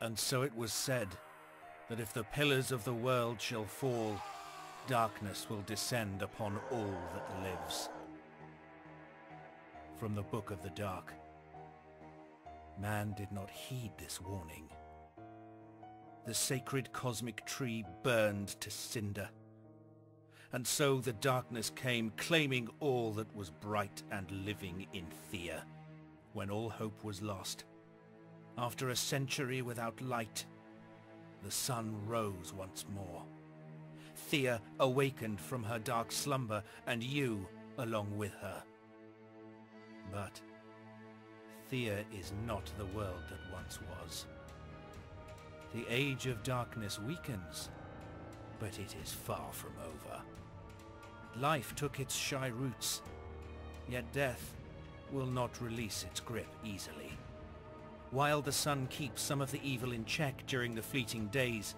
And so it was said that if the pillars of the world shall fall, darkness will descend upon all that lives. From the Book of the Dark. Man did not heed this warning. The sacred cosmic tree burned to cinder. And so the darkness came, claiming all that was bright and living in Thea. When all hope was lost, after a century without light, the sun rose once more. Thea awakened from her dark slumber, and you along with her. But Thea is not the world that once was. The age of darkness weakens, but it is far from over. Life took its shy roots, yet death will not release its grip easily. While the sun keeps some of the evil in check during the fleeting days,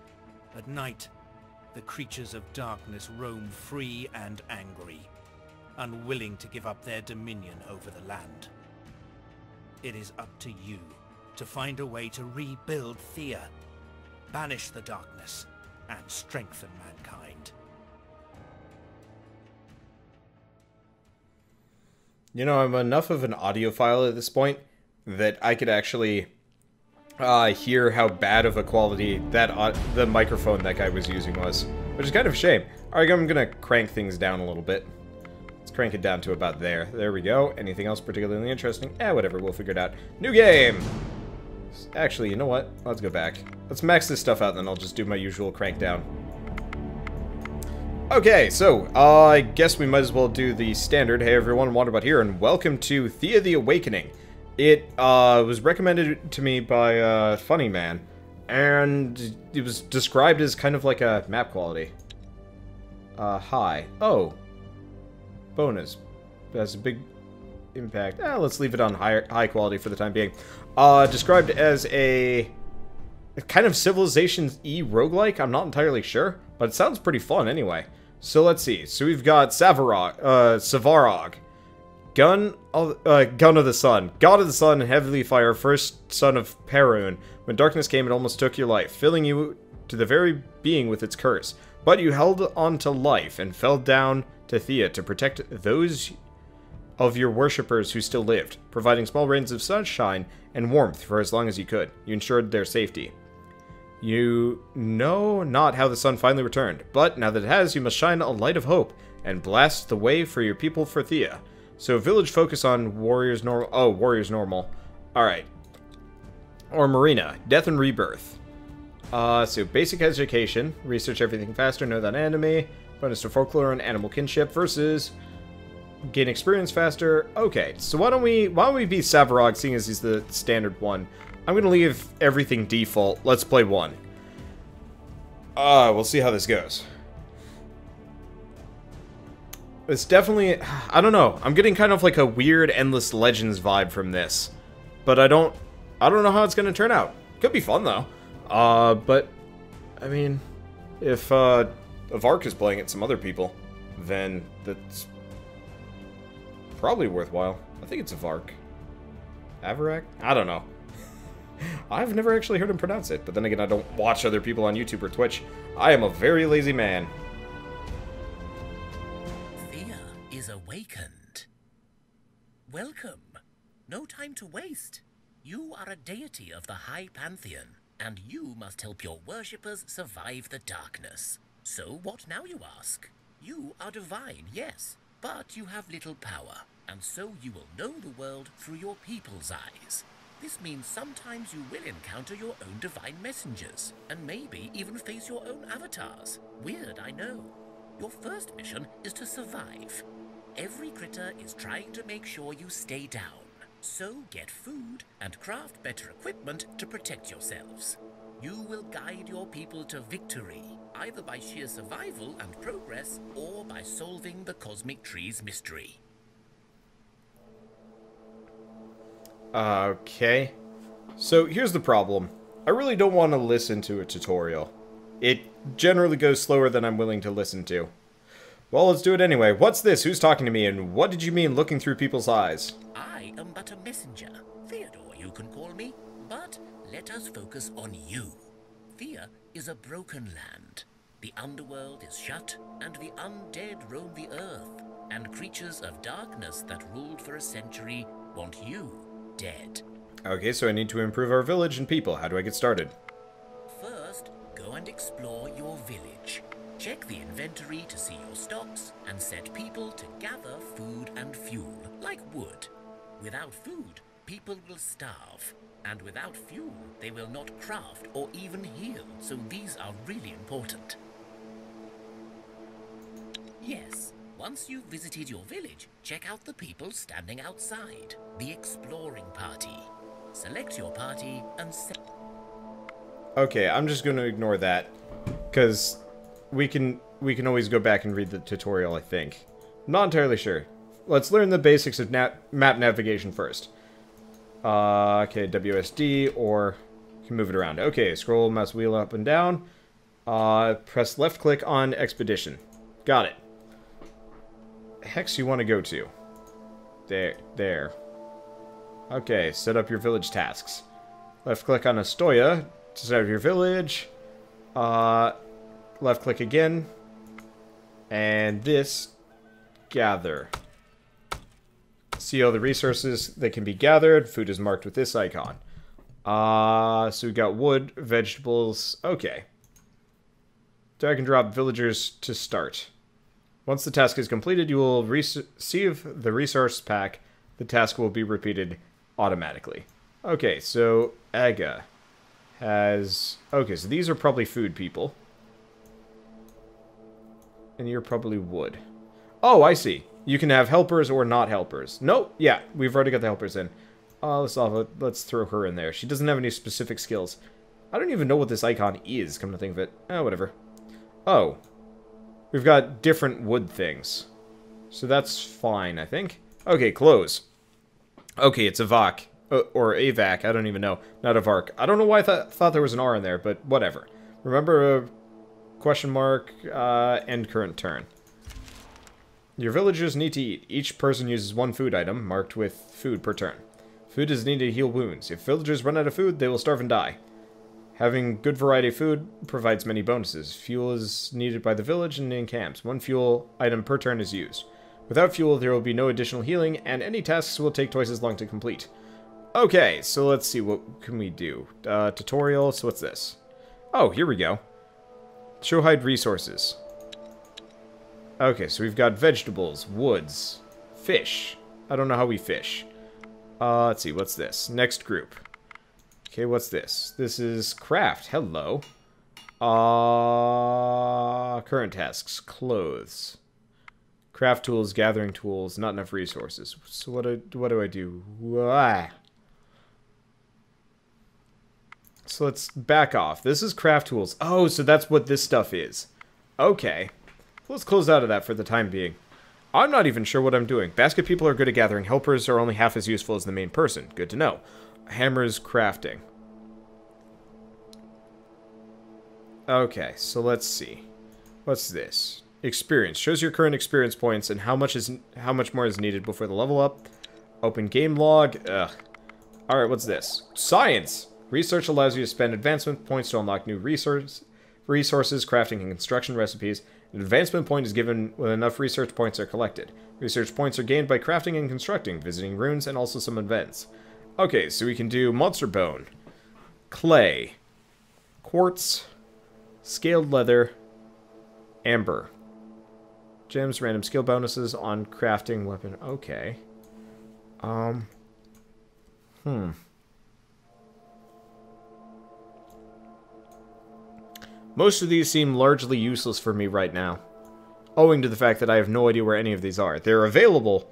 at night, the creatures of darkness roam free and angry, unwilling to give up their dominion over the land. It is up to you to find a way to rebuild Thea, banish the darkness, and strengthen mankind. You know, I'm enough of an audiophile at this point that I could actually uh, hear how bad of a quality that uh, the microphone that guy was using was, which is kind of a shame. Alright, I'm gonna crank things down a little bit. Let's crank it down to about there. There we go. Anything else particularly interesting? Eh, whatever, we'll figure it out. New game! Actually, you know what? Let's go back. Let's max this stuff out, and then I'll just do my usual crank down. Okay, so, uh, I guess we might as well do the standard. Hey everyone, Wanderbot here, and welcome to Thea the Awakening. It uh, was recommended to me by uh, Funny Man, and it was described as kind of like a map quality. Uh, high. Oh. Bonus. That's a big impact. Eh, let's leave it on high, high quality for the time being. Uh, described as a kind of Civilization E roguelike. I'm not entirely sure, but it sounds pretty fun anyway. So let's see. So we've got Savarog, uh, Savarog, Gun of, uh, Gun of the Sun. God of the Sun, Heavenly Fire, first son of Perun. When darkness came, it almost took your life, filling you to the very being with its curse. But you held on to life and fell down to Thea to protect those of your worshippers who still lived, providing small rains of sunshine and warmth for as long as you could. You ensured their safety. You know not how the sun finally returned, but now that it has, you must shine a light of hope and blast the way for your people for Thea. So village focus on warriors normal. Oh, warriors normal. All right. Or Marina, death and rebirth. Uh, so basic education, research everything faster, know that enemy, bonus to folklore and animal kinship versus gain experience faster. Okay, so why don't we why don't we be Savarog, seeing as he's the standard one? I'm gonna leave everything default. Let's play one. Uh, we'll see how this goes. It's definitely, I don't know. I'm getting kind of like a weird Endless Legends vibe from this. But I don't, I don't know how it's going to turn out. Could be fun though. Uh, but, I mean, if, uh, if Ark is playing it some other people, then that's probably worthwhile. I think it's Vark. Avarak? I don't know. I've never actually heard him pronounce it, but then again, I don't watch other people on YouTube or Twitch. I am a very lazy man. Awakened. Welcome. No time to waste. You are a deity of the High Pantheon, and you must help your worshippers survive the darkness. So what now, you ask? You are divine, yes, but you have little power, and so you will know the world through your people's eyes. This means sometimes you will encounter your own divine messengers, and maybe even face your own avatars. Weird, I know. Your first mission is to survive. Every critter is trying to make sure you stay down. So get food and craft better equipment to protect yourselves. You will guide your people to victory, either by sheer survival and progress, or by solving the Cosmic Tree's mystery. Okay. So here's the problem. I really don't want to listen to a tutorial. It generally goes slower than I'm willing to listen to. Well, let's do it anyway. What's this? Who's talking to me? And what did you mean looking through people's eyes? I am but a messenger. Theodore, you can call me. But let us focus on you. Thea is a broken land. The underworld is shut, and the undead roam the earth. And creatures of darkness that ruled for a century want you dead. Okay, so I need to improve our village and people. How do I get started? First, go and explore your village. Check the inventory to see your stocks and set people to gather food and fuel, like wood. Without food, people will starve. And without fuel, they will not craft or even heal, so these are really important. Yes, once you've visited your village, check out the people standing outside. The exploring party. Select your party and set... Okay, I'm just going to ignore that. Because we can we can always go back and read the tutorial, I think. I'm not entirely sure. Let's learn the basics of na map navigation first. Uh, okay, WSD, or can move it around. Okay, scroll mouse wheel up and down. Uh, press left click on Expedition. Got it. Hex you want to go to? There, there. Okay, set up your village tasks. Left click on Astoya to set up your village. Uh, left click again. And this, gather. See all the resources that can be gathered. Food is marked with this icon. Uh, so we got wood, vegetables. Okay. Drag and drop villagers to start. Once the task is completed, you will receive the resource pack. The task will be repeated automatically. Okay, so Aga has... Okay, so these are probably food people. And you're probably wood. Oh, I see. You can have helpers or not helpers. Nope. Yeah, we've already got the helpers in. Uh, let's, let's throw her in there. She doesn't have any specific skills. I don't even know what this icon is, come to think of it. Oh, whatever. Oh. We've got different wood things. So that's fine, I think. Okay, close. Okay, it's a VAC. Uh, or AVAC, I don't even know. Not a VARC. I don't know why I th thought there was an R in there, but whatever. Remember, uh, question mark, uh, end current turn. Your villagers need to eat. Each person uses one food item, marked with food per turn. Food is needed to heal wounds. If villagers run out of food, they will starve and die. Having good variety of food provides many bonuses. Fuel is needed by the village and in camps. One fuel item per turn is used. Without fuel, there will be no additional healing, and any tasks will take twice as long to complete. Okay, so let's see, what can we do? Uh, tutorial, so what's this? Oh, here we go. Show hide resources. Okay, so we've got vegetables, woods, fish. I don't know how we fish. Uh, let's see, what's this? Next group. Okay, what's this? This is craft. Hello. Uh, current tasks. Clothes. Craft tools, gathering tools, not enough resources. So what do, what do I do? Ah. So let's back off. This is craft tools. Oh, so that's what this stuff is. Okay. Let's close out of that for the time being. I'm not even sure what I'm doing. Basket people are good at gathering. Helpers are only half as useful as the main person. Good to know. Hammers crafting. Okay, so let's see. What's this? Experience. Shows your current experience points and how much is how much more is needed before the level up. Open game log. Ugh. Alright, what's this? Science! Research allows you to spend advancement points to unlock new resource, resources, crafting, and construction recipes. An advancement point is given when enough research points are collected. Research points are gained by crafting and constructing, visiting runes, and also some events. Okay, so we can do monster bone, clay, quartz, scaled leather, amber. Gems, random skill bonuses on crafting weapon. Okay. Um. Hmm. Most of these seem largely useless for me right now, owing to the fact that I have no idea where any of these are. They're available,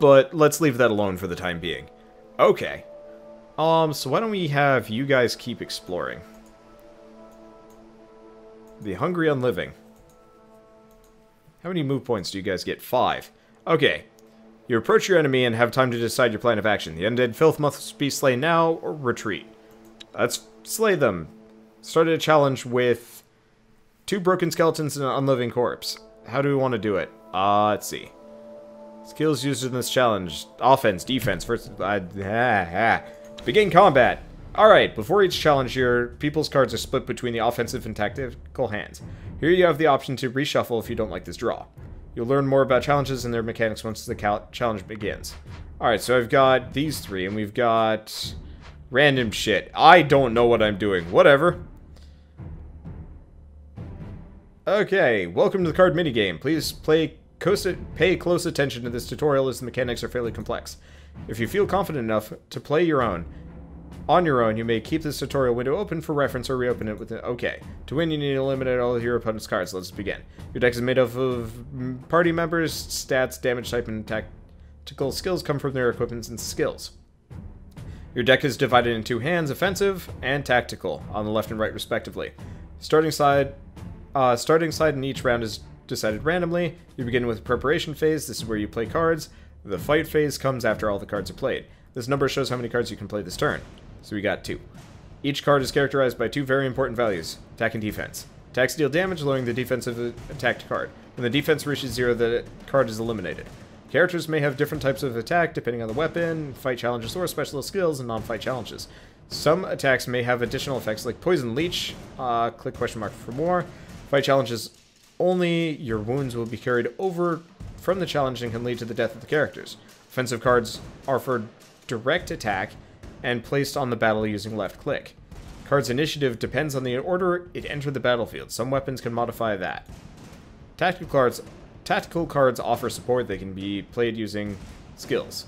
but let's leave that alone for the time being. Okay. Um, so why don't we have you guys keep exploring? The Hungry Unliving. How many move points do you guys get? Five. Okay. You approach your enemy and have time to decide your plan of action. The undead filth must be slain now or retreat. Let's slay them. Started a challenge with two broken skeletons and an unliving corpse. How do we want to do it? Uh, let's see. Skills used in this challenge. Offense, defense, first... Uh, ah, ah. Begin combat. Alright, before each challenge, your people's cards are split between the offensive and tactical hands. Here you have the option to reshuffle if you don't like this draw. You'll learn more about challenges and their mechanics once the challenge begins. Alright, so I've got these three, and we've got random shit. I don't know what I'm doing. Whatever. Okay, welcome to the card minigame. Please play pay close attention to this tutorial as the mechanics are fairly complex. If you feel confident enough to play your own, on your own, you may keep this tutorial window open for reference or reopen it with it. Okay. To win, you need to eliminate all of your opponent's cards. Let's begin. Your deck is made up of mm, party members, stats, damage type, and tactical skills come from their equipments and skills. Your deck is divided in two hands, offensive and tactical, on the left and right respectively. Starting side, uh, starting side in each round is decided randomly. You begin with preparation phase. This is where you play cards. The fight phase comes after all the cards are played. This number shows how many cards you can play this turn. So we got two. Each card is characterized by two very important values, attack and defense. Attacks deal damage, lowering the defensive attacked card. When the defense reaches zero, the card is eliminated. Characters may have different types of attack depending on the weapon, fight challenges, or special skills, and non-fight challenges. Some attacks may have additional effects like Poison Leech, uh, click question mark for more. Fight challenges only, your wounds will be carried over from the challenge and can lead to the death of the characters. Offensive cards are for direct attack and placed on the battle using left click. Card's initiative depends on the order it entered the battlefield. Some weapons can modify that. Tactical cards, tactical cards offer support. They can be played using skills.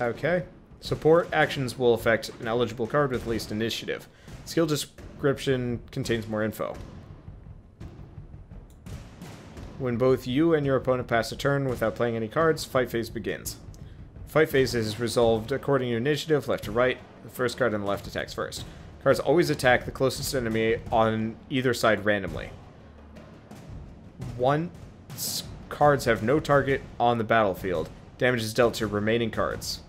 Okay. Support actions will affect an eligible card with least initiative. Skill description contains more info. When both you and your opponent pass a turn without playing any cards, fight phase begins. Fight phase is resolved according to initiative, left to right. The first card on the left attacks first. Cards always attack the closest enemy on either side randomly. Once cards have no target on the battlefield, damage is dealt to remaining cards.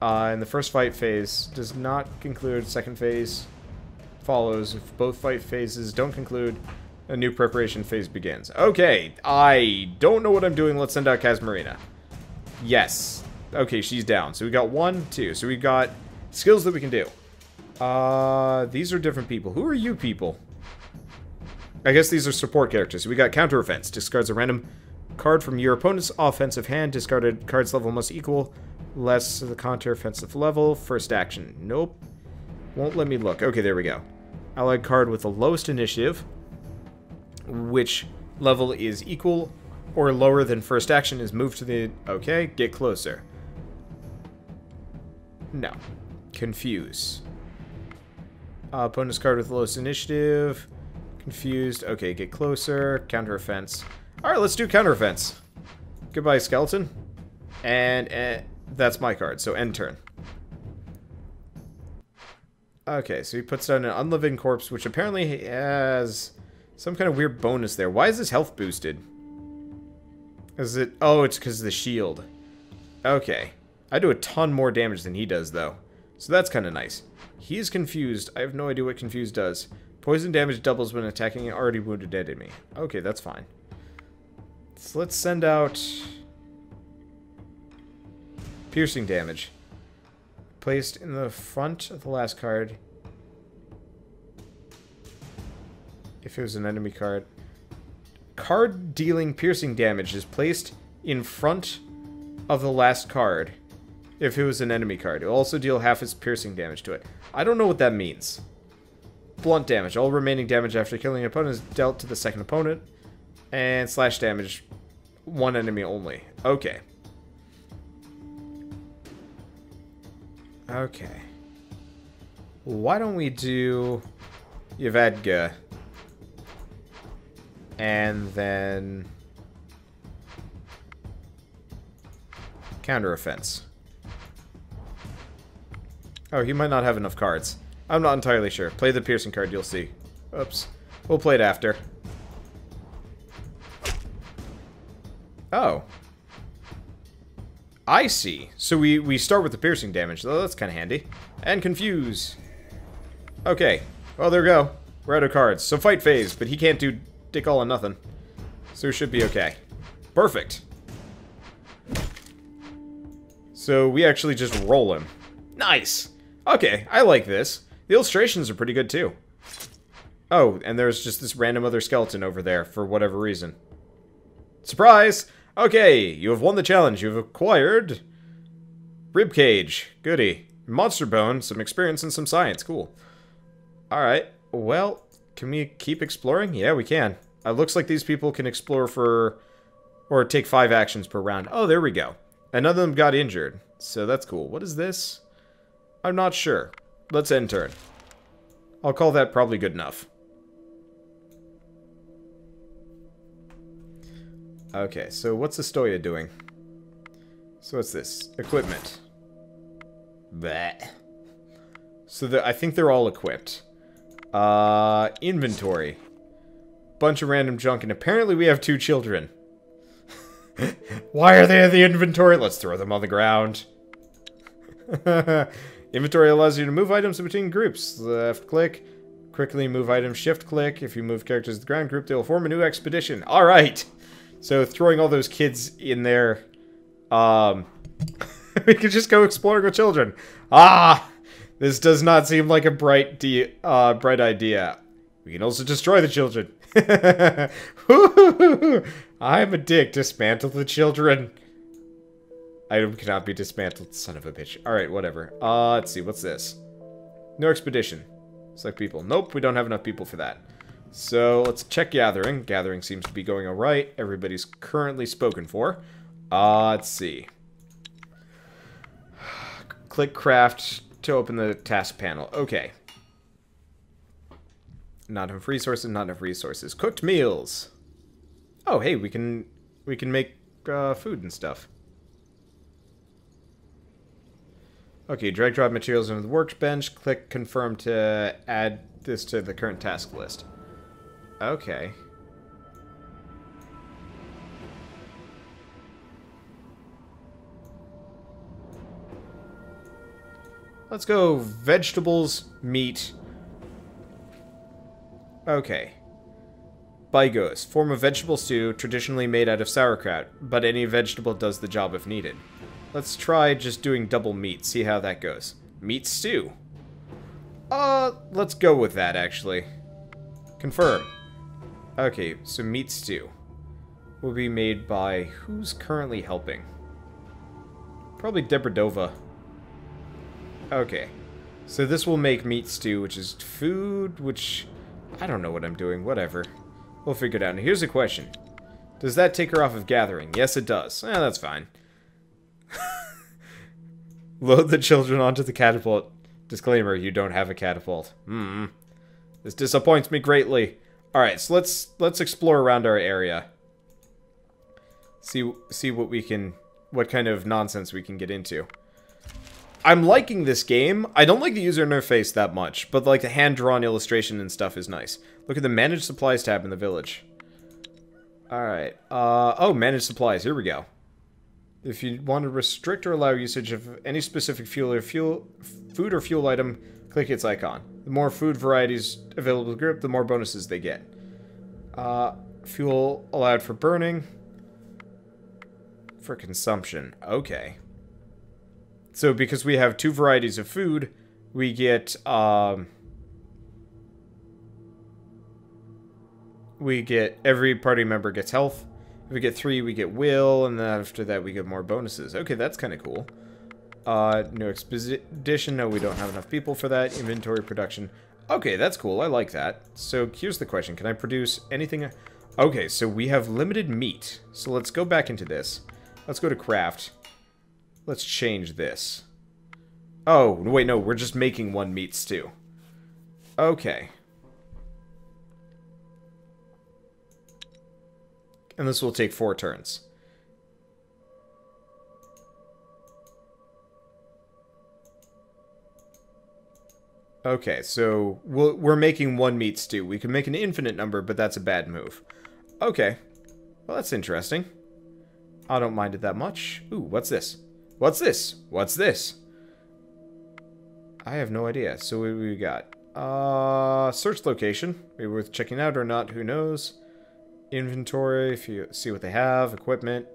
Uh, the first fight phase does not conclude. Second phase follows. If both fight phases don't conclude, a new preparation phase begins. Okay, I don't know what I'm doing. Let's send out Kazmarina. Yes. Okay, she's down. So we got one, two. So we got skills that we can do. Uh, these are different people. Who are you people? I guess these are support characters. We got counter offense. Discards a random card from your opponent's offensive hand. Discarded card's level must equal less the counter offensive level. First action. Nope. Won't let me look. Okay, there we go. Allied card with the lowest initiative, which level is equal or lower than first action is moved to the... Okay, get closer. No. Confuse. Uh, opponent's card with lowest initiative. Confused. Okay, get closer. Counter offense. Alright, let's do counter offense. Goodbye, skeleton. And uh, that's my card, so end turn. Okay, so he puts down an unliving corpse, which apparently has some kind of weird bonus there. Why is this health boosted? Is it? Oh, it's because of the shield. Okay. I do a ton more damage than he does, though. So that's kind of nice. He's confused. I have no idea what confused does. Poison damage doubles when attacking an already wounded enemy. Okay, that's fine. So let's send out... Piercing damage. Placed in the front of the last card. If it was an enemy card card dealing piercing damage is placed in front of the last card if it was an enemy card. It will also deal half its piercing damage to it. I don't know what that means. Blunt damage. All remaining damage after killing an opponent is dealt to the second opponent. And slash damage, one enemy only. Okay. Okay. Why don't we do Yvedga? And then... Counter offense. Oh, he might not have enough cards. I'm not entirely sure. Play the piercing card, you'll see. Oops. We'll play it after. Oh. I see. So we, we start with the piercing damage. though. that's kind of handy. And confuse. Okay. Well, there we go. We're out of cards. So fight phase, but he can't do dick all or nothing. So we should be okay. Perfect. So we actually just roll him. Nice! Okay, I like this. The illustrations are pretty good too. Oh, and there's just this random other skeleton over there for whatever reason. Surprise! Okay, you have won the challenge. You've acquired... Ribcage. Goody. Monster bone, some experience, and some science. Cool. Alright, well, can we keep exploring? Yeah, we can. It looks like these people can explore for... Or take five actions per round. Oh, there we go. None of them got injured. So that's cool. What is this? I'm not sure. Let's end turn. I'll call that probably good enough. Okay, so what's Astoya doing? So what's this? Equipment. Bleh. So the, I think they're all equipped. Uh, inventory. Bunch of random junk, and apparently we have two children. Why are they in the inventory? Let's throw them on the ground. inventory allows you to move items between groups. Left click. Quickly move items. Shift click. If you move characters to the ground group, they will form a new expedition. Alright! So throwing all those kids in there, um, we could just go exploring with children. Ah, this does not seem like a bright, uh, bright idea. We can also destroy the children. I'm a dick. Dismantle the children. Item cannot be dismantled, son of a bitch. Alright, whatever. Uh, let's see, what's this? No expedition. Select people. Nope, we don't have enough people for that. So let's check gathering. Gathering seems to be going alright. Everybody's currently spoken for. Uh, let's see. Click craft to open the task panel. Okay. Not enough resources, not enough resources. Cooked meals. Oh, hey, we can we can make uh, food and stuff. Okay, drag drop materials into the workbench. Click confirm to add this to the current task list. Okay. Let's go vegetables, meat. Okay. Bigos. Form of vegetable stew traditionally made out of sauerkraut, but any vegetable does the job if needed. Let's try just doing double meat, see how that goes. Meat stew. Uh, let's go with that, actually. Confirm. Okay, so meat stew will be made by who's currently helping? Probably Debradova. Okay. So this will make meat stew, which is food, which... I don't know what I'm doing, whatever. We'll figure it out. Now here's a question. Does that take her off of gathering? Yes, it does. Eh, that's fine. Load the children onto the catapult. Disclaimer, you don't have a catapult. Hmm. This disappoints me greatly. All right, so let's let's explore around our area. See see what we can what kind of nonsense we can get into. I'm liking this game. I don't like the user interface that much, but like the hand-drawn illustration and stuff is nice. Look at the manage supplies tab in the village. Alright. Uh, oh, manage supplies. Here we go. If you want to restrict or allow usage of any specific fuel or fuel, food or fuel item, click its icon. The more food varieties available to the group, the more bonuses they get. Uh, fuel allowed for burning. For consumption. Okay. So because we have two varieties of food, we get, um... We get, every party member gets health. If we get three, we get will, and then after that we get more bonuses. Okay, that's kind of cool. Uh, no expedition. No, we don't have enough people for that. Inventory production. Okay, that's cool. I like that. So here's the question. Can I produce anything? Okay, so we have limited meat. So let's go back into this. Let's go to craft. Let's change this. Oh, wait, no. We're just making one meat stew. Okay. And this will take four turns. Okay, so we we are making one meat stew. We can make an infinite number, but that's a bad move. Okay. Well, that's interesting. I don't mind it that much. Ooh, what's this? What's this? What's this? I have no idea. So what we got? Uh, search location. Maybe worth checking out or not, who knows. Inventory, if you see what they have. Equipment.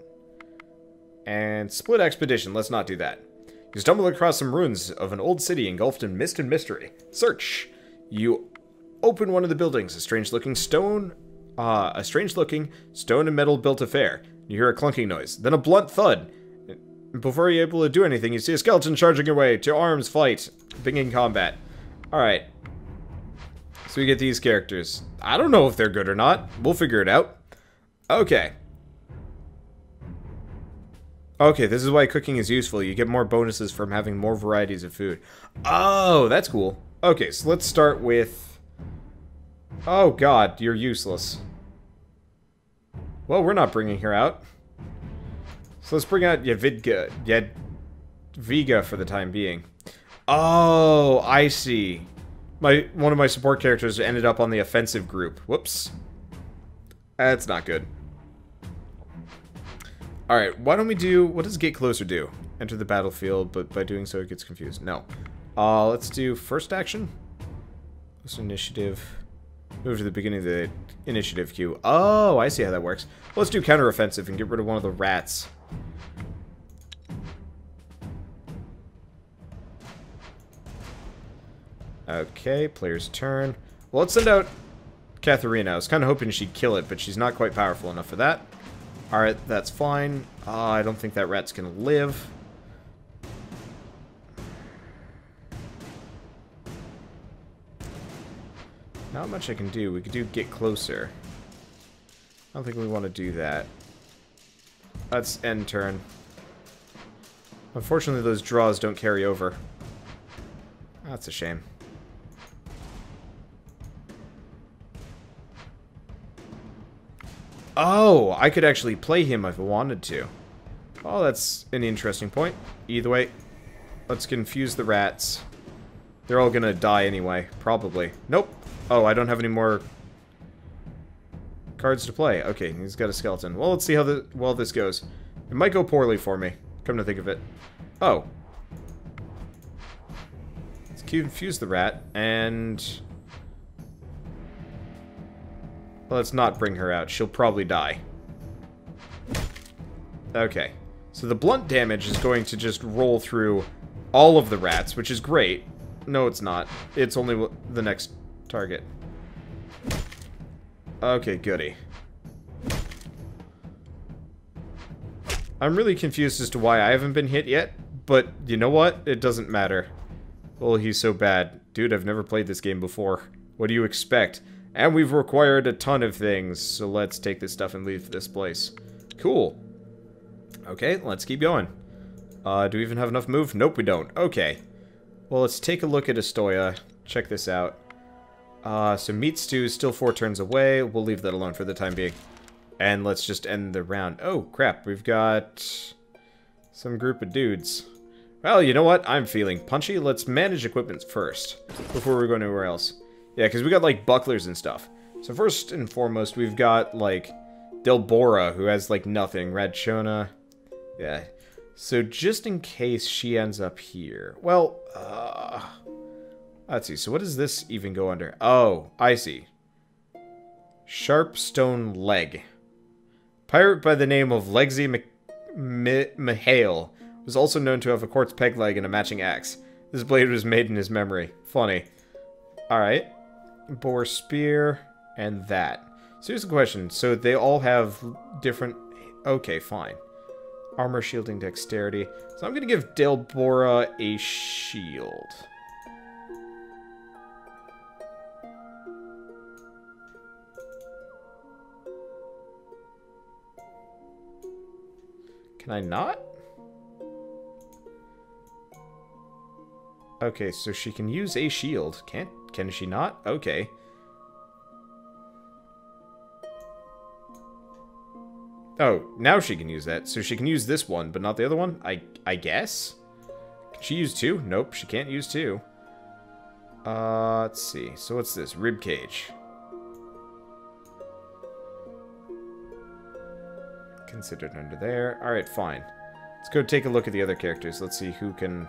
And split expedition. Let's not do that. You stumble across some ruins of an old city engulfed in mist and mystery. Search. You open one of the buildings. A strange-looking stone... Uh, a strange-looking stone and metal built affair. You hear a clunking noise. Then a blunt thud. Before you're able to do anything, you see a skeleton charging away. To arms, fight. Begin combat. Alright. So we get these characters. I don't know if they're good or not. We'll figure it out. Okay. Okay, this is why cooking is useful. You get more bonuses from having more varieties of food. Oh, that's cool. Okay, so let's start with... Oh god, you're useless. Well, we're not bringing her out. So let's bring out Yavidga, Yadviga for the time being. Oh, I see. My One of my support characters ended up on the offensive group. Whoops. That's not good. Alright, why don't we do... What does Get Closer do? Enter the battlefield, but by doing so it gets confused. No. Uh, let's do first action. This initiative. Move to the beginning of the initiative queue. Oh, I see how that works. Let's do counteroffensive and get rid of one of the rats. Okay, player's turn. Well, let's send out Katharina. I was kind of hoping she'd kill it, but she's not quite powerful enough for that. Alright, that's fine. Uh, I don't think that rat's gonna live. Not much I can do. We could do get closer. I don't think we want to do that. Let's end turn. Unfortunately, those draws don't carry over. That's a shame. Oh, I could actually play him if I wanted to. Oh, that's an interesting point. Either way, let's confuse the rats. They're all gonna die anyway, probably. Nope. Oh, I don't have any more cards to play. Okay, he's got a skeleton. Well, let's see how the well this goes. It might go poorly for me, come to think of it. Oh. Let's confuse the rat, and Let's not bring her out. She'll probably die. Okay. So the blunt damage is going to just roll through all of the rats, which is great. No, it's not. It's only the next target. Okay, goody. I'm really confused as to why I haven't been hit yet, but you know what? It doesn't matter. Well, he's so bad. Dude, I've never played this game before. What do you expect? And we've required a ton of things, so let's take this stuff and leave this place. Cool. Okay, let's keep going. Uh, do we even have enough move? Nope, we don't. Okay. Well, let's take a look at Astoya. Check this out. Uh, so Meat Stew is still four turns away. We'll leave that alone for the time being. And let's just end the round. Oh, crap. We've got some group of dudes. Well, you know what? I'm feeling punchy. Let's manage equipment first before we go anywhere else. Yeah, because we got, like, bucklers and stuff. So first and foremost, we've got, like, Delbora, who has, like, nothing. Radchona. Yeah. So just in case she ends up here. Well, uh... Let's see. So what does this even go under? Oh, I see. Sharp stone leg. Pirate by the name of Legsy Mahale was also known to have a quartz peg leg and a matching axe. This blade was made in his memory. Funny. Alright boar spear, and that. So here's the question. So they all have different... Okay, fine. Armor, shielding, dexterity. So I'm going to give Delbora a shield. Can I not? Okay, so she can use a shield. Can't can she not? Okay. Oh, now she can use that. So she can use this one, but not the other one? I I guess? Can she use two? Nope, she can't use two. Uh, let's see. So what's this? Rib cage. Considered under there. Alright, fine. Let's go take a look at the other characters. Let's see who can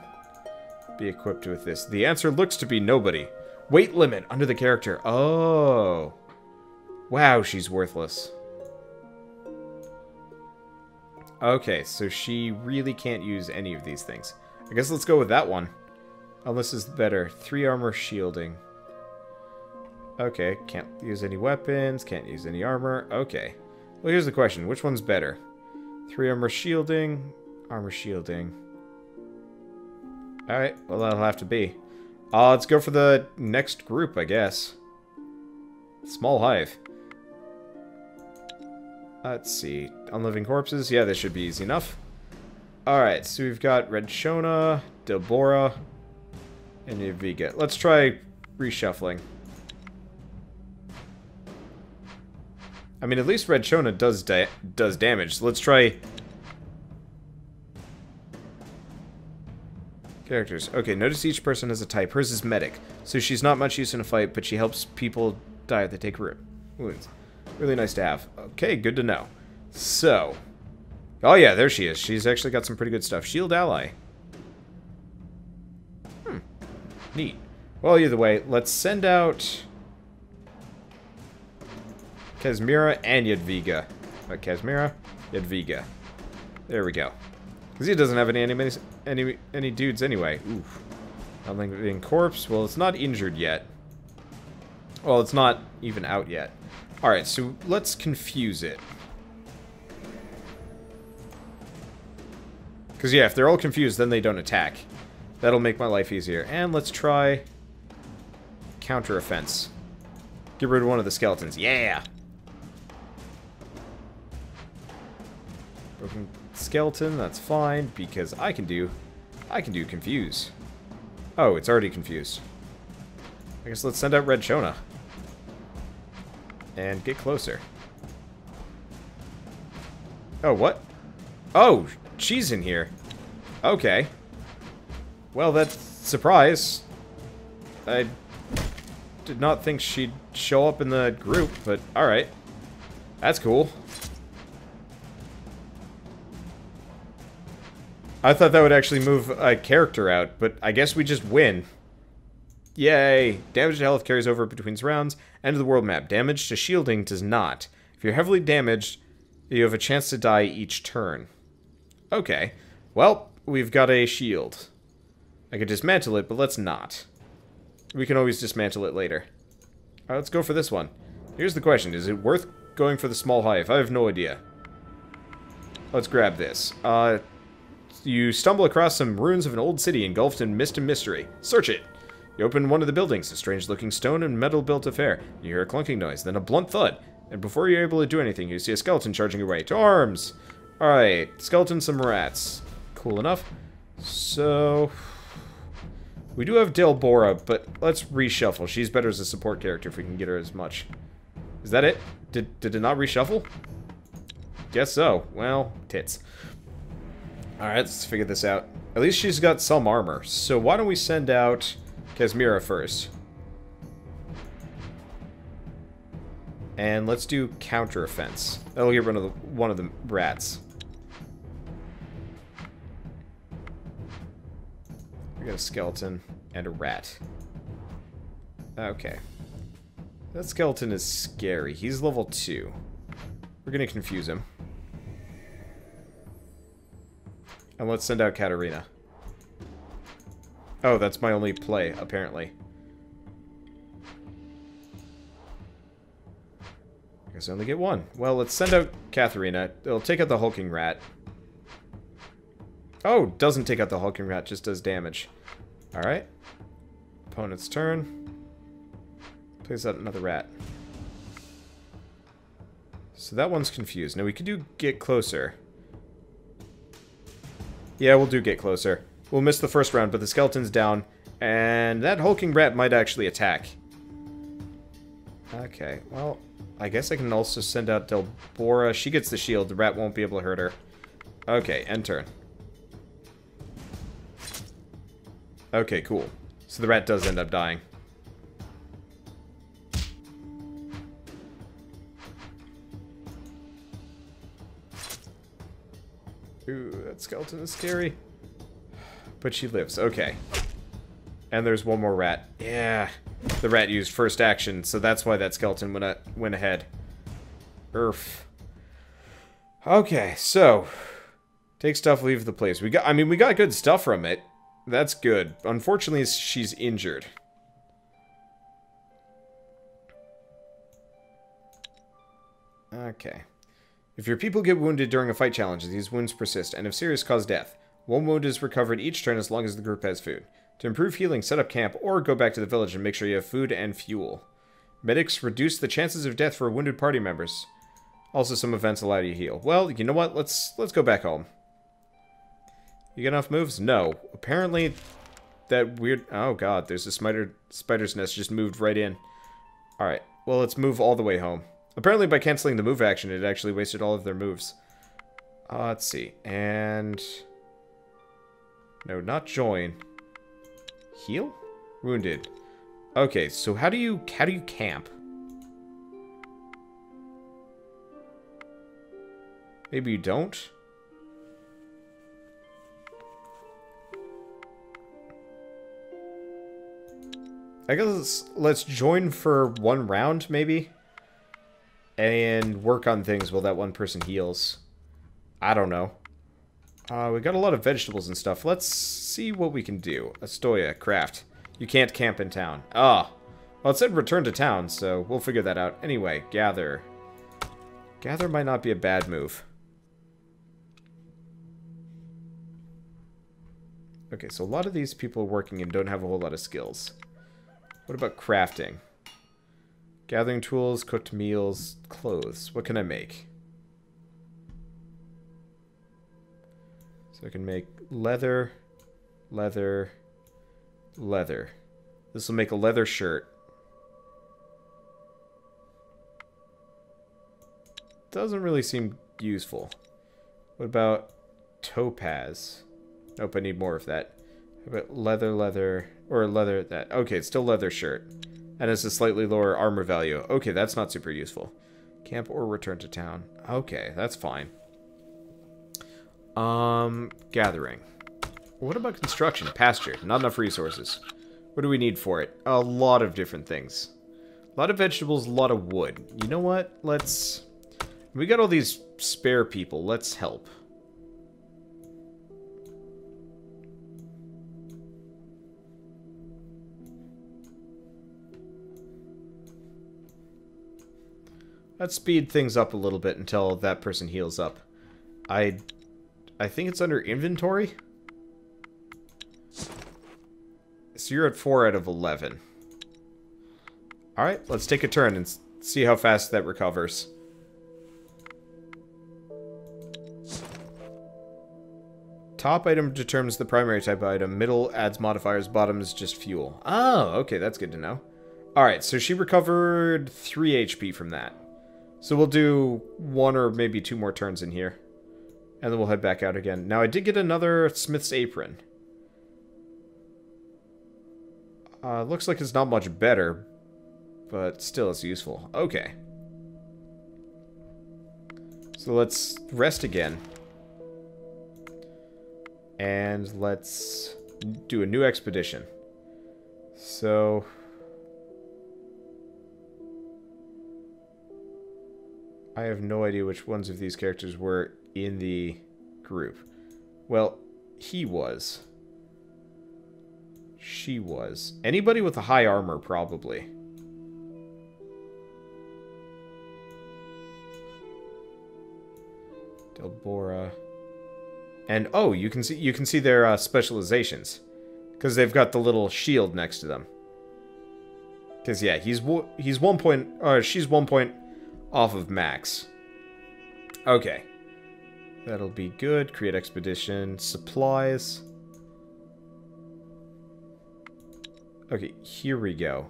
be equipped with this. The answer looks to be nobody. Weight limit under the character. Oh. Wow, she's worthless. Okay, so she really can't use any of these things. I guess let's go with that one. Unless is better. Three armor shielding. Okay, can't use any weapons, can't use any armor. Okay. Well, here's the question. Which one's better? Three armor shielding, armor shielding. Alright, well that'll have to be. Uh, let's go for the next group, I guess. Small Hive. Let's see. Unliving Corpses? Yeah, this should be easy enough. Alright, so we've got Red Shona, Delbora, and Yaviga. Let's try reshuffling. I mean, at least Red Shona does da does damage. So let's try... Characters. Okay, notice each person has a type. Hers is medic, so she's not much use in a fight, but she helps people die if they take wounds. Really nice to have. Okay, good to know. So... Oh yeah, there she is. She's actually got some pretty good stuff. Shield ally. Hmm. Neat. Well, either way, let's send out... Kazmira and Yadviga. Uh, Kazmira, Yadviga. There we go. Because he doesn't have any enemies, any any dudes anyway. Oof. Unliving corpse. Well, it's not injured yet. Well, it's not even out yet. Alright, so let's confuse it. Because, yeah, if they're all confused, then they don't attack. That'll make my life easier. And let's try counter offense. Get rid of one of the skeletons. Yeah! Broken skeleton, that's fine, because I can do... I can do confuse. Oh, it's already confused. I guess let's send out Red Shona. And get closer. Oh, what? Oh, she's in here. Okay. Well, that's surprise. I did not think she'd show up in the group, but alright. That's cool. I thought that would actually move a character out, but I guess we just win. Yay! Damage to health carries over between rounds. End of the world map. Damage to shielding does not. If you're heavily damaged, you have a chance to die each turn. Okay. Well, we've got a shield. I could dismantle it, but let's not. We can always dismantle it later. Alright, let's go for this one. Here's the question. Is it worth going for the small hive? I have no idea. Let's grab this. Uh, you stumble across some ruins of an old city engulfed in mist and mystery. Search it. You open one of the buildings, a strange-looking stone and metal-built affair. You hear a clunking noise, then a blunt thud. And before you're able to do anything, you see a skeleton charging away. To arms! Alright, skeleton, some rats. Cool enough. So... We do have Delbora, but let's reshuffle. She's better as a support character if we can get her as much. Is that it? Did, did it not reshuffle? Guess so. Well, tits. Alright, let's figure this out. At least she's got some armor. So why don't we send out Kazmira first? And let's do counter offense. That'll get rid of the, one of the rats. We got a skeleton and a rat. Okay. That skeleton is scary. He's level 2. We're gonna confuse him. And let's send out Katarina. Oh, that's my only play, apparently. I guess I only get one. Well, let's send out Katharina. It'll take out the hulking rat. Oh, doesn't take out the hulking rat, just does damage. Alright. Opponent's turn. Plays out another rat. So that one's confused. Now we could do get closer. Yeah, we'll do get closer. We'll miss the first round, but the skeleton's down. And that hulking rat might actually attack. Okay, well, I guess I can also send out Delbora. She gets the shield. The rat won't be able to hurt her. Okay, end turn. Okay, cool. So the rat does end up dying. Skeleton is scary. But she lives. Okay. And there's one more rat. Yeah. The rat used first action, so that's why that skeleton went, went ahead. Urf. Okay, so... Take stuff, leave the place. We got, I mean, we got good stuff from it. That's good. Unfortunately, she's injured. Okay. If your people get wounded during a fight challenge, these wounds persist, and if serious, cause death. One wound is recovered each turn as long as the group has food. To improve healing, set up camp, or go back to the village and make sure you have food and fuel. Medics reduce the chances of death for wounded party members. Also, some events allow you to heal. Well, you know what? Let's let's go back home. You get enough moves? No. Apparently, that weird... Oh, God. There's a spider, spider's nest just moved right in. Alright. Well, let's move all the way home. Apparently, by canceling the move action, it actually wasted all of their moves. Uh, let's see. And... No, not join. Heal? Wounded. Okay, so how do you... How do you camp? Maybe you don't? I guess let's join for one round, maybe? And work on things while that one person heals. I don't know. Uh, we got a lot of vegetables and stuff. Let's see what we can do. Astoya, craft. You can't camp in town. Ah. Oh. Well, it said return to town, so we'll figure that out. Anyway, gather. Gather might not be a bad move. Okay, so a lot of these people are working and don't have a whole lot of skills. What about crafting? Gathering tools, cooked meals, clothes. What can I make? So I can make leather, leather, leather. This will make a leather shirt. Doesn't really seem useful. What about topaz? Nope, I need more of that. How about leather, leather, or leather that. Okay, it's still leather shirt. And it's a slightly lower armor value. Okay, that's not super useful. Camp or return to town. Okay, that's fine. Um, gathering. What about construction? Pasture. Not enough resources. What do we need for it? A lot of different things. A lot of vegetables, a lot of wood. You know what? Let's... We got all these spare people. Let's help. Let's speed things up a little bit until that person heals up. I I think it's under inventory. So you're at 4 out of 11. Alright, let's take a turn and see how fast that recovers. Top item determines the primary type item. Middle adds modifiers. Bottom is just fuel. Oh, okay, that's good to know. Alright, so she recovered 3 HP from that. So we'll do one or maybe two more turns in here. And then we'll head back out again. Now, I did get another Smith's Apron. Uh, looks like it's not much better, but still it's useful. Okay. So let's rest again. And let's do a new expedition. So, I have no idea which ones of these characters were in the group. Well, he was. She was. Anybody with a high armor, probably. Delbora. And oh, you can see you can see their uh, specializations because they've got the little shield next to them. Because yeah, he's he's one point, or she's one point off of max. Okay. That'll be good. Create expedition. Supplies. Okay, here we go.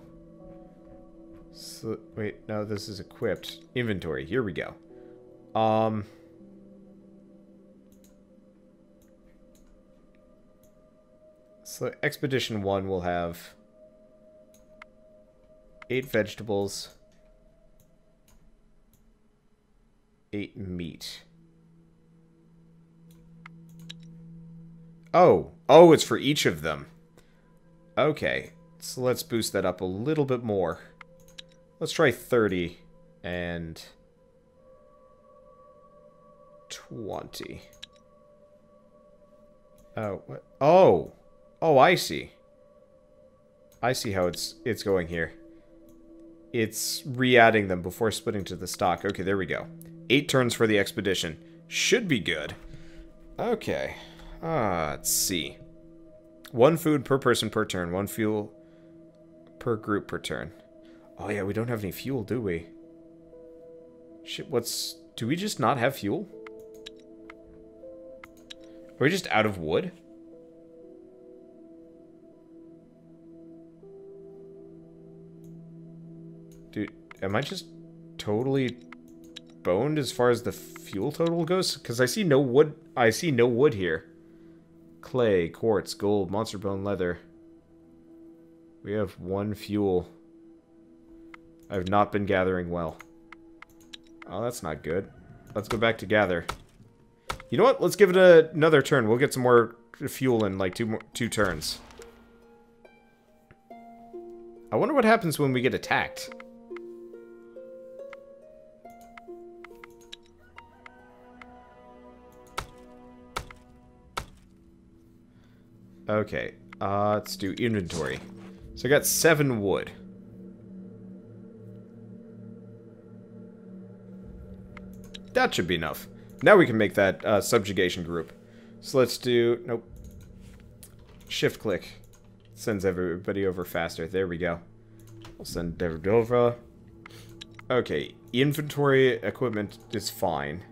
So, wait, no, this is equipped. Inventory, here we go. Um... So, Expedition 1 will have 8 vegetables, eight meat. Oh, oh, it's for each of them. Okay, so let's boost that up a little bit more. Let's try 30 and 20. Oh, what? Oh. Oh, I see. I see how it's it's going here. It's re-adding them before splitting to the stock. Okay, there we go. Eight turns for the expedition. Should be good. Okay. Ah, let's see. One food per person per turn. One fuel per group per turn. Oh yeah, we don't have any fuel, do we? Shit, what's... Do we just not have fuel? Are we just out of wood? Dude, am I just totally boned as far as the fuel total goes? Because I see no wood. I see no wood here. Clay, quartz, gold, monster bone, leather. We have one fuel. I've not been gathering well. Oh, that's not good. Let's go back to gather. You know what? Let's give it a, another turn. We'll get some more fuel in like two more, two turns. I wonder what happens when we get attacked. Okay, uh, let's do inventory. So I got seven wood. That should be enough. Now we can make that uh, subjugation group. So let's do... Nope. Shift click. Sends everybody over faster. There we go. We'll send over. Okay. Inventory equipment is fine.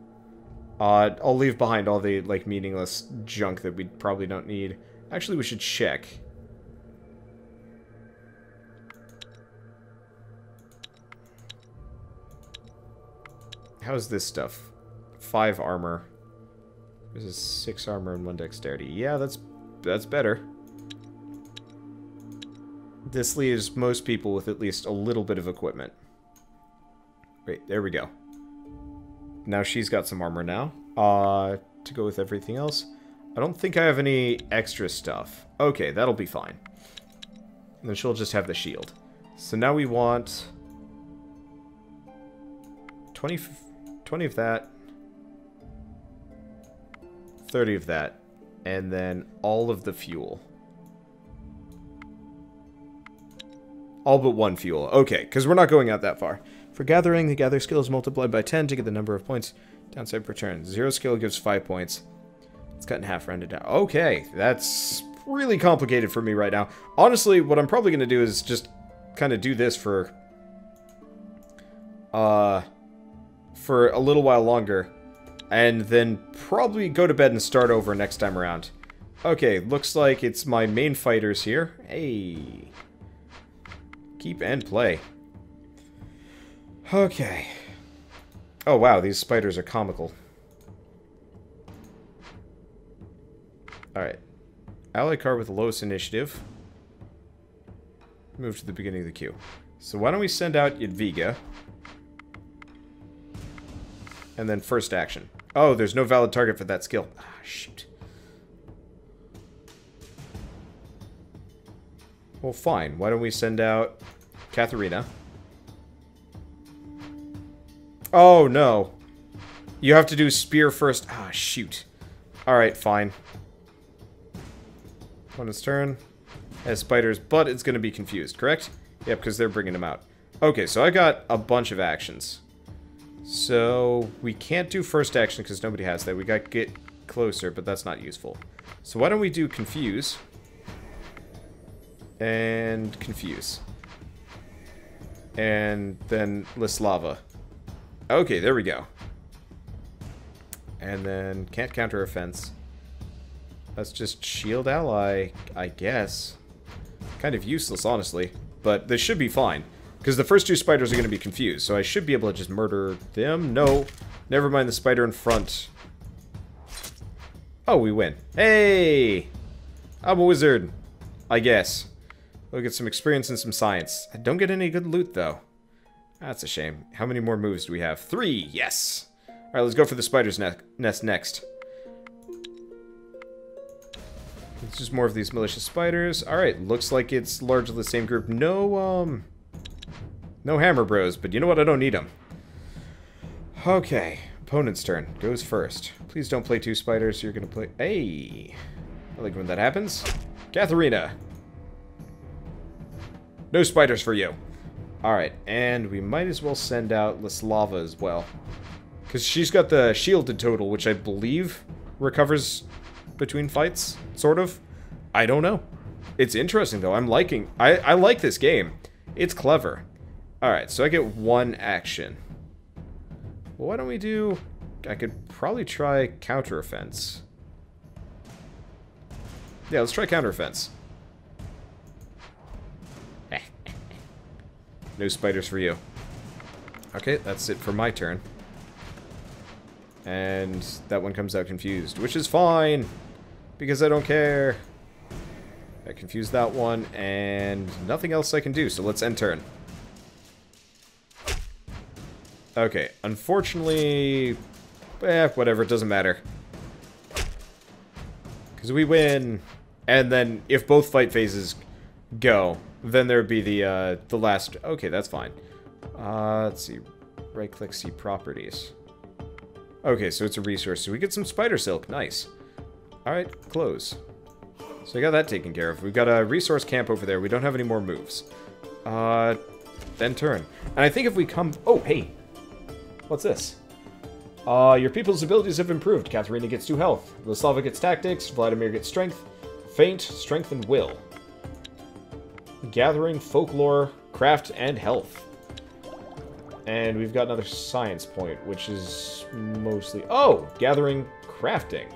Uh, I'll leave behind all the, like, meaningless junk that we probably don't need. Actually, we should check. How's this stuff? Five armor. This is six armor and one dexterity. Yeah, that's that's better. This leaves most people with at least a little bit of equipment. Wait, there we go. Now she's got some armor now. Uh, to go with everything else. I don't think I have any extra stuff. Okay, that'll be fine. And then she'll just have the shield. So now we want... 20, 20 of that. 30 of that. And then all of the fuel. All but one fuel. Okay, because we're not going out that far. For gathering, the gather skill is multiplied by 10 to get the number of points downside per turn. Zero skill gives 5 points. It's cut in half, rounded down. Okay, that's really complicated for me right now. Honestly, what I'm probably going to do is just kind of do this for... Uh... For a little while longer. And then probably go to bed and start over next time around. Okay, looks like it's my main fighters here. Hey. Keep and play. Okay. Oh wow, these spiders are comical. Alright. Ally card with the lowest initiative. Move to the beginning of the queue. So why don't we send out Yadviga. And then first action. Oh, there's no valid target for that skill. Ah, shoot. Well, fine. Why don't we send out Katharina? Oh, no. You have to do spear first. Ah, shoot. Alright, fine. On his turn. As spiders, but it's going to be confused, correct? Yep, because they're bringing him out. Okay, so I got a bunch of actions. So, we can't do first action because nobody has that. We got to get closer, but that's not useful. So why don't we do confuse? And confuse. And then Lislava. Okay, there we go. And then can't counter offense. That's just shield ally, I guess. Kind of useless, honestly. But this should be fine. Because the first two spiders are going to be confused, so I should be able to just murder them. No. Never mind the spider in front. Oh, we win. Hey! I'm a wizard. I guess. We'll get some experience and some science. I don't get any good loot, though. That's a shame. How many more moves do we have? Three! Yes! Alright, let's go for the spider's ne nest next. It's just more of these malicious spiders. Alright, looks like it's largely the same group. No, um... No hammer bros, but you know what? I don't need them. Okay, opponent's turn. Goes first. Please don't play two spiders. You're gonna play... Hey! I like when that happens. Katharina. No spiders for you. Alright, and we might as well send out Lislava as well. Because she's got the shielded total, which I believe recovers between fights, sort of. I don't know. It's interesting, though. I'm liking... I, I like this game. It's clever. Alright, so I get one action. Well, why don't we do... I could probably try counter offense. Yeah, let's try counter offense. no spiders for you. Okay, that's it for my turn. And that one comes out confused, which is fine, because I don't care. I confused that one, and nothing else I can do, so let's end turn. Okay, unfortunately, eh, whatever, it doesn't matter. Because we win, and then if both fight phases go, then there would be the, uh, the last... Okay, that's fine. Uh, let's see. Right-click, see properties. Okay, so it's a resource. So we get some spider silk. Nice. Alright, close. So I got that taken care of. We've got a resource camp over there. We don't have any more moves. Uh, then turn. And I think if we come... Oh, hey. What's this? Uh, your people's abilities have improved. Katharina gets 2 health. Lislava gets tactics. Vladimir gets strength. Faint, strength, and will. Gathering, folklore, craft, and health. And we've got another science point, which is mostly... Oh! Gathering, crafting.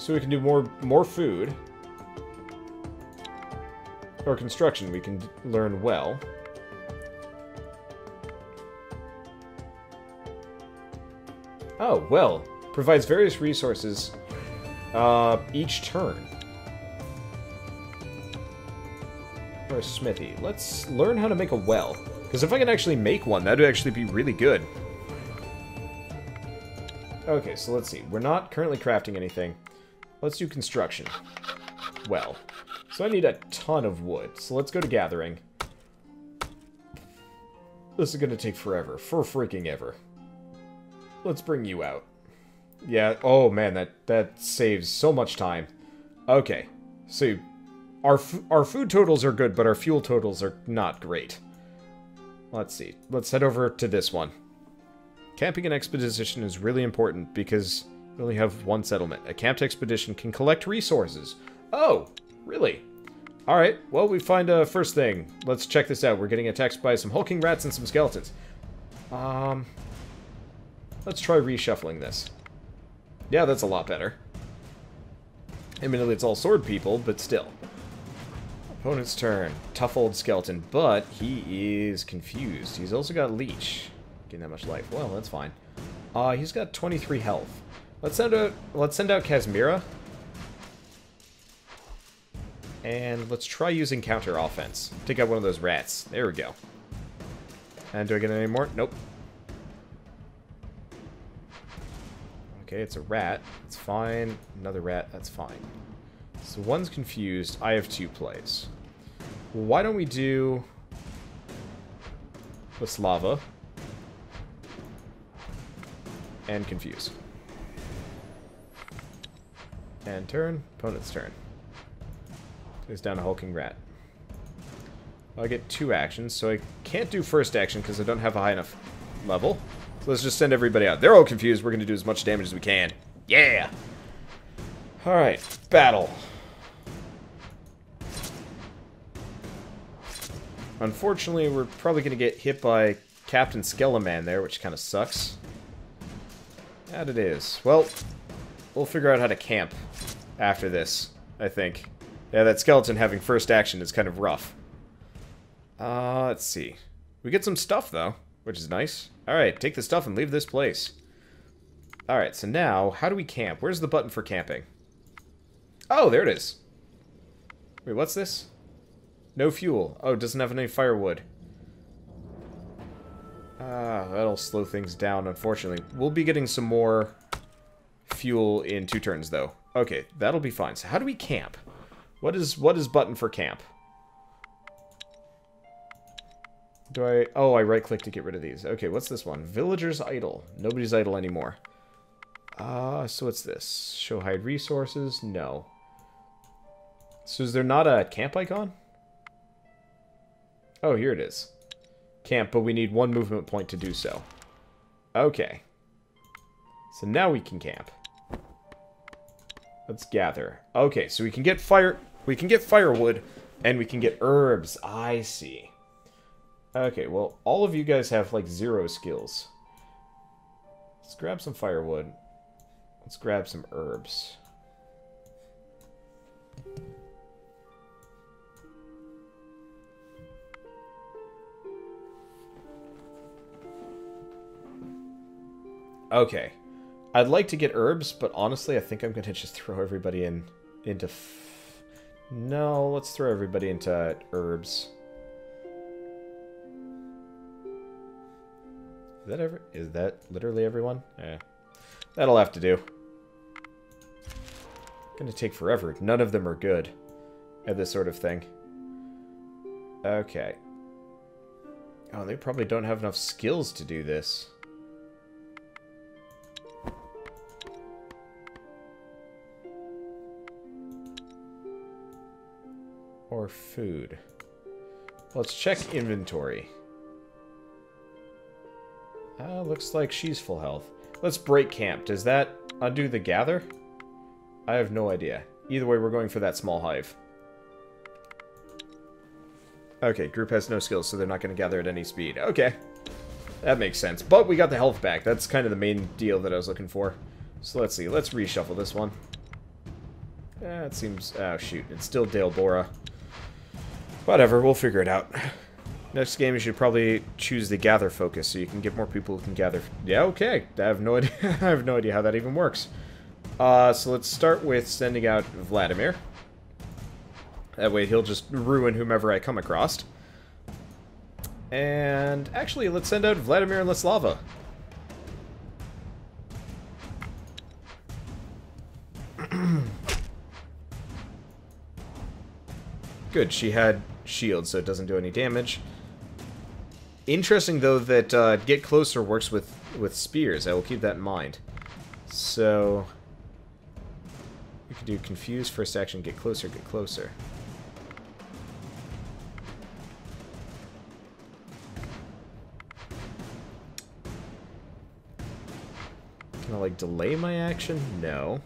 So we can do more more food. Or construction, we can learn well. Oh, well. Provides various resources uh, each turn. Or a smithy. Let's learn how to make a well. Because if I can actually make one, that would actually be really good. Okay, so let's see. We're not currently crafting anything. Let's do construction. Well. So I need a ton of wood. So let's go to gathering. This is going to take forever. For freaking ever. Let's bring you out. Yeah, oh man, that, that saves so much time. Okay, so our, our food totals are good, but our fuel totals are not great. Let's see. Let's head over to this one. Camping an expedition is really important because we only have one settlement. A camped expedition can collect resources. Oh, really? Alright, well, we find a first thing. Let's check this out. We're getting attacked by some hulking rats and some skeletons. Um, let's try reshuffling this. Yeah, that's a lot better. Admittedly, it's all sword people, but still. Opponent's turn. Tough old skeleton, but he is confused. He's also got leech. Getting that much life. Well, that's fine. Uh, he's got 23 health. Let's send out let's send out Kazmira. And let's try using counter offense. Take out one of those rats. There we go. And do I get any more? Nope. Okay, it's a rat. It's fine. Another rat. That's fine. So one's confused. I have two plays. Why don't we do Lislava and confuse. And turn. Opponent's turn. Goes down a hulking rat. Well, I get two actions, so I can't do first action because I don't have a high enough level. So let's just send everybody out. They're all confused. We're going to do as much damage as we can. Yeah! Alright, battle. Unfortunately, we're probably going to get hit by Captain Skeleman there, which kind of sucks. That it is. Well, we'll figure out how to camp after this, I think. Yeah, that skeleton having first action is kind of rough. Uh, let's see. We get some stuff, though, which is nice. Alright, take the stuff and leave this place. Alright, so now, how do we camp? Where's the button for camping? Oh, there it is. Wait, what's this? No fuel. Oh, doesn't have any firewood. Ah, that'll slow things down, unfortunately. We'll be getting some more fuel in two turns, though. Okay, that'll be fine. So how do we camp? What is what is button for camp? Do I... Oh, I right-click to get rid of these. Okay, what's this one? Villagers idle. Nobody's idle anymore. Uh, so what's this? Show hide resources? No. So is there not a camp icon? Oh, here it is. Camp, but we need one movement point to do so. Okay. So now we can camp. Let's gather. Okay, so we can get fire we can get firewood and we can get herbs. I see. Okay, well, all of you guys have like zero skills. Let's grab some firewood. Let's grab some herbs. Okay. I'd like to get herbs, but honestly, I think I'm going to just throw everybody in into... no, let's throw everybody into herbs. Is that ever? Is that literally everyone? Yeah. That'll have to do. Gonna take forever. None of them are good at this sort of thing. Okay. Oh, they probably don't have enough skills to do this. Food. Let's check inventory. Uh, looks like she's full health. Let's break camp. Does that undo the gather? I have no idea. Either way, we're going for that small hive. Okay, group has no skills, so they're not going to gather at any speed. Okay. That makes sense. But we got the health back. That's kind of the main deal that I was looking for. So let's see. Let's reshuffle this one. That seems... Oh, shoot. It's still Delbora. Whatever, we'll figure it out. Next game, you should probably choose the gather focus so you can get more people who can gather. Yeah, okay. I have no idea. I have no idea how that even works. Uh, so let's start with sending out Vladimir. That way he'll just ruin whomever I come across. And actually, let's send out Vladimir and Leslava. Good, she had shield, so it doesn't do any damage. Interesting, though, that uh, Get Closer works with, with spears. I will keep that in mind. So... We could do Confuse, First Action, Get Closer, Get Closer. Can I, like, delay my action? No.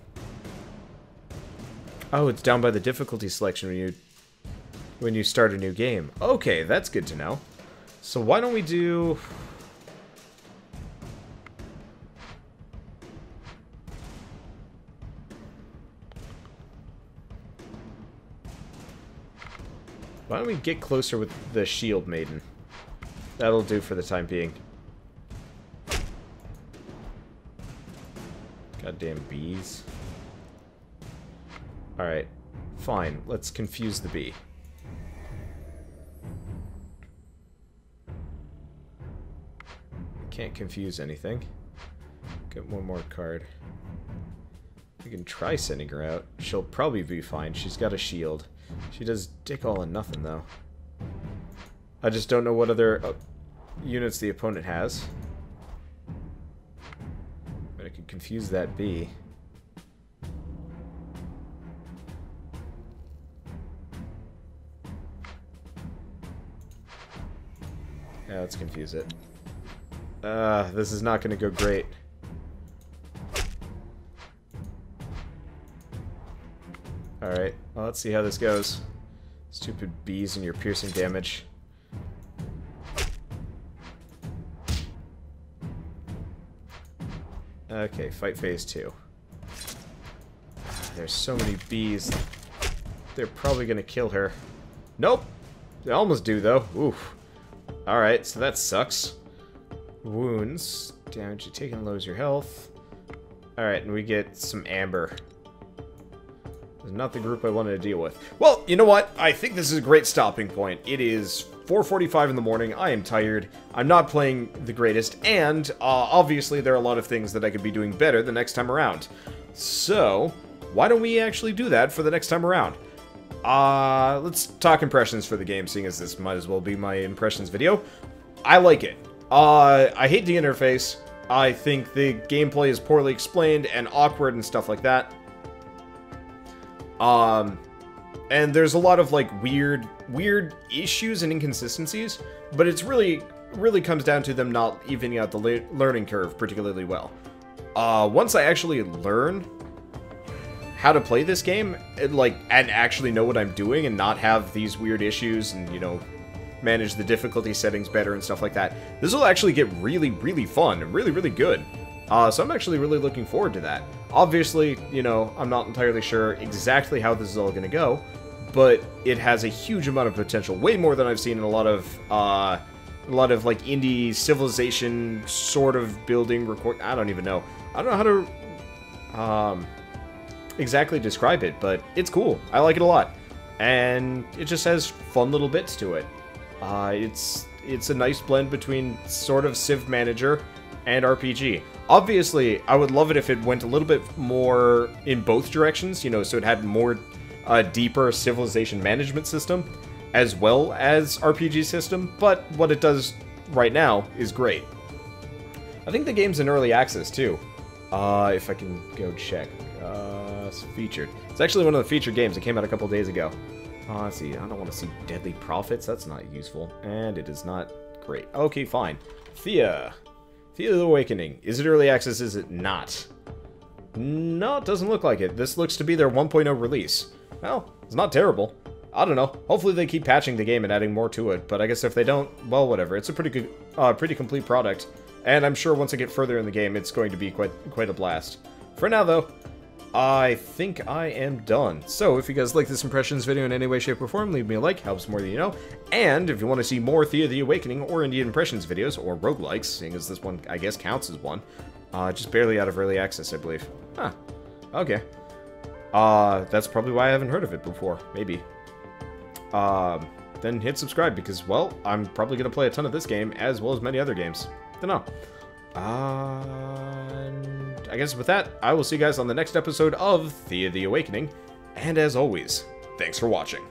Oh, it's down by the difficulty selection when you when you start a new game. Okay, that's good to know. So why don't we do... Why don't we get closer with the Shield Maiden? That'll do for the time being. Goddamn bees. Alright. Fine. Let's confuse the bee. Can't confuse anything. Get one more card. We can try sending her out. She'll probably be fine. She's got a shield. She does dick all and nothing, though. I just don't know what other uh, units the opponent has. But I could confuse that bee. Yeah, let's confuse it. Uh, this is not going to go great. Alright, well, let's see how this goes. Stupid bees and your piercing damage. Okay, fight phase two. There's so many bees. They're probably to kill her. Nope! They almost do, though. Oof. Alright, so that sucks. Wounds. Damage you taken lowers your health. Alright, and we get some amber. This is not the group I wanted to deal with. Well, you know what? I think this is a great stopping point. It is 4.45 in the morning. I am tired. I'm not playing the greatest. And, uh, obviously, there are a lot of things that I could be doing better the next time around. So, why don't we actually do that for the next time around? Uh, let's talk impressions for the game, seeing as this might as well be my impressions video. I like it. Uh, I hate the interface. I think the gameplay is poorly explained and awkward and stuff like that. Um, and there's a lot of like weird, weird issues and inconsistencies, but it's really, really comes down to them not evening out the le learning curve particularly well. Uh, once I actually learn how to play this game, and, like, and actually know what I'm doing and not have these weird issues and, you know, manage the difficulty settings better and stuff like that, this will actually get really, really fun and really, really good. Uh, so I'm actually really looking forward to that. Obviously, you know, I'm not entirely sure exactly how this is all going to go, but it has a huge amount of potential, way more than I've seen in a lot of, uh, a lot of, like, indie civilization sort of building record... I don't even know. I don't know how to, um, exactly describe it, but it's cool. I like it a lot. And it just has fun little bits to it. Uh, it's it's a nice blend between sort of Civ Manager and RPG. Obviously, I would love it if it went a little bit more in both directions, you know, so it had more uh, deeper civilization management system as well as RPG system, but what it does right now is great. I think the game's in early access too. Uh, if I can go check. Uh, it's featured. It's actually one of the featured games. It came out a couple days ago. Uh, let's see. I don't want to see Deadly Profits. That's not useful. And it is not great. Okay, fine. Thea. Thea the Awakening. Is it early access? Is it not? No, it doesn't look like it. This looks to be their 1.0 release. Well, it's not terrible. I don't know. Hopefully they keep patching the game and adding more to it. But I guess if they don't, well, whatever. It's a pretty good, uh, pretty complete product. And I'm sure once I get further in the game, it's going to be quite, quite a blast. For now, though, I think I am done. So, if you guys like this Impressions video in any way, shape, or form, leave me a like, helps more than you know. And if you want to see more Thea the Awakening or Indian Impressions videos, or roguelikes, seeing as this one, I guess, counts as one, uh, just barely out of early access, I believe. Huh. Okay. Uh, that's probably why I haven't heard of it before. Maybe. Um, then hit subscribe because, well, I'm probably going to play a ton of this game as well as many other games. Don't know. I guess with that, I will see you guys on the next episode of Thea the Awakening. And as always, thanks for watching.